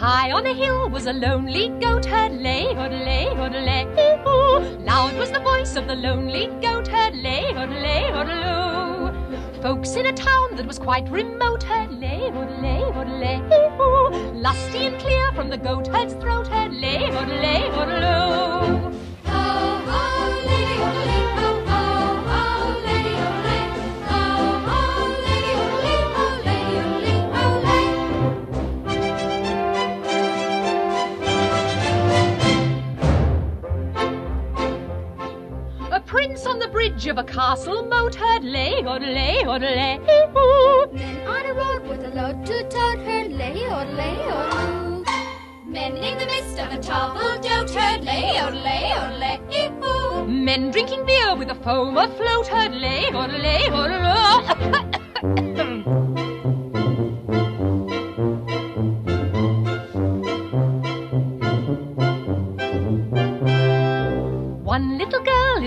was a lonely goat herd, lay, odelay, ooh. Loud was the voice of the lonely goat herd, lay, odelay, odeloo. Folks in a town that was quite remote heard, lay, odelay, ooh. Lusty and clear from the goat herd's throat heard, lay, odelay, prince on the bridge of a castle moat heard, lay, oh, odelay, odelay, oh, ooh. Men on a road with a load to tote her lay or lay or Men in the midst of a table d'hôte her lay or lay or lay. Men drinking beer with a foam afloat heard, lay, odelay, odeloo.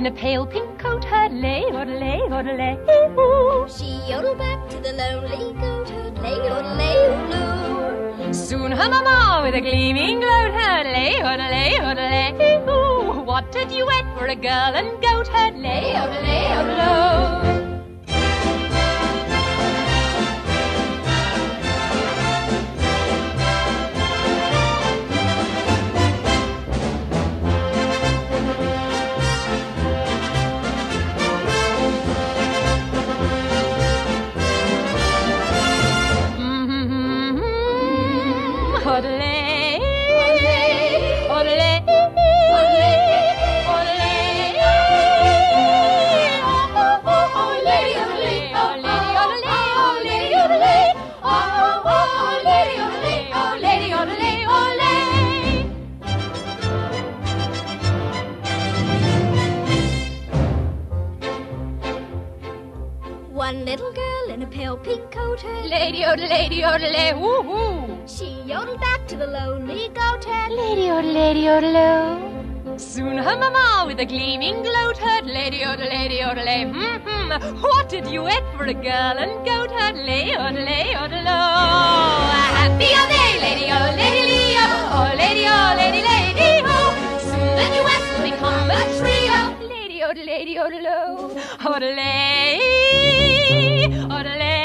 in a pale pink coat heard, lay, odelay, odelay, ooh. She yodeled back to the lonely goat herd lay or lay or Soon her mama with a gleaming gloat heard, lay, odelay, odelay, ooh. What a duet for a girl and goat heard, lay, odelay, odeloo. One little girl in a pale pink coat herd Lady, odelay, odelay, woo-hoo. She yodeled back to the lonely goat herd Lady, odelay, odelay. Soon her mama with a gleaming gloat heard, Lady, odelay, odelay, hmm hmm. What a duet for a girl and goat heard, Lady, odelay, odelay. Happy are they, Lady, oh, Lady, Lady, odelay, odelay, odelay.